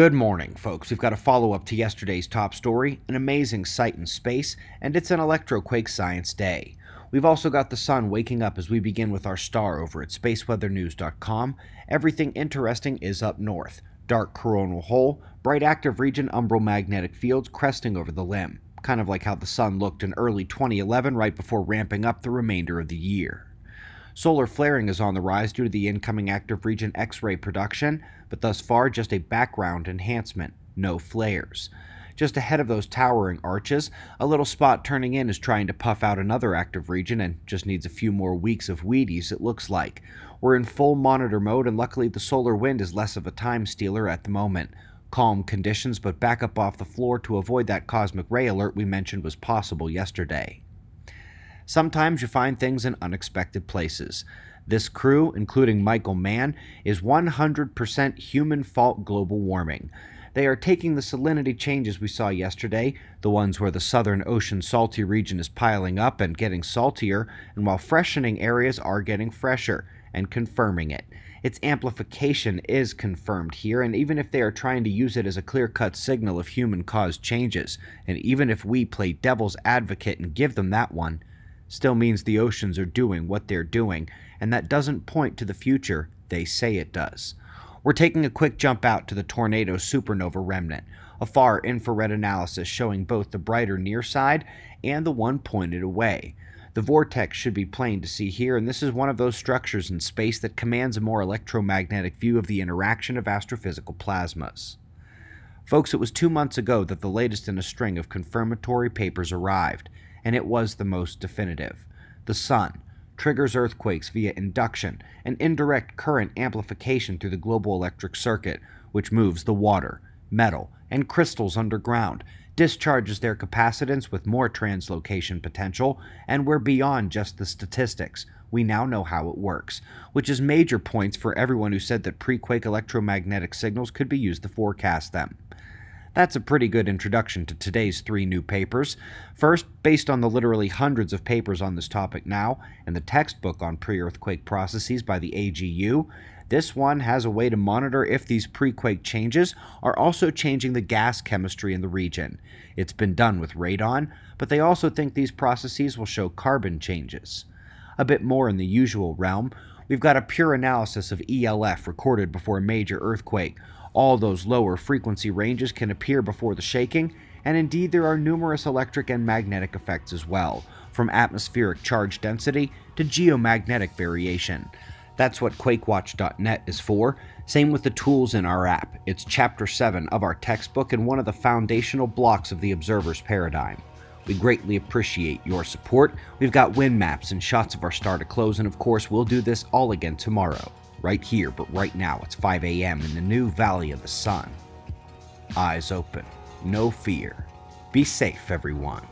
Good morning, folks. We've got a follow up to yesterday's top story, an amazing sight in space, and it's an electroquake science day. We've also got the sun waking up as we begin with our star over at spaceweathernews.com. Everything interesting is up north. Dark coronal hole, bright active region umbral magnetic fields cresting over the limb, kind of like how the sun looked in early 2011 right before ramping up the remainder of the year. Solar flaring is on the rise due to the incoming active region X ray production, but thus far just a background enhancement, no flares. Just ahead of those towering arches, a little spot turning in is trying to puff out another active region and just needs a few more weeks of Wheaties, it looks like. We're in full monitor mode, and luckily the solar wind is less of a time stealer at the moment. Calm conditions, but back up off the floor to avoid that cosmic ray alert we mentioned was possible yesterday. Sometimes you find things in unexpected places. This crew, including Michael Mann, is 100% human fault global warming. They are taking the salinity changes we saw yesterday, the ones where the southern ocean salty region is piling up and getting saltier, and while freshening areas are getting fresher, and confirming it. Its amplification is confirmed here, and even if they are trying to use it as a clear cut signal of human caused changes, and even if we play devil's advocate and give them that one, still means the oceans are doing what they're doing, and that doesn't point to the future they say it does. We're taking a quick jump out to the tornado supernova remnant, a far infrared analysis showing both the brighter near side and the one pointed away. The vortex should be plain to see here, and this is one of those structures in space that commands a more electromagnetic view of the interaction of astrophysical plasmas. Folks, it was two months ago that the latest in a string of confirmatory papers arrived, and it was the most definitive. The sun triggers earthquakes via induction and indirect current amplification through the global electric circuit, which moves the water, metal, and crystals underground, discharges their capacitance with more translocation potential, and we're beyond just the statistics. We now know how it works, which is major points for everyone who said that pre quake electromagnetic signals could be used to forecast them. That's a pretty good introduction to today's three new papers. First, based on the literally hundreds of papers on this topic now, and the textbook on pre earthquake processes by the AGU, this one has a way to monitor if these pre quake changes are also changing the gas chemistry in the region. It's been done with radon, but they also think these processes will show carbon changes. A bit more in the usual realm, we've got a pure analysis of ELF recorded before a major earthquake, all those lower frequency ranges can appear before the shaking, and indeed there are numerous electric and magnetic effects as well, from atmospheric charge density to geomagnetic variation. That's what QuakeWatch.net is for. Same with the tools in our app. It's chapter 7 of our textbook and one of the foundational blocks of the observer's paradigm. We greatly appreciate your support. We've got wind maps and shots of our star to close, and of course, we'll do this all again tomorrow right here, but right now it's 5 a.m. in the new Valley of the Sun. Eyes open, no fear. Be safe, everyone.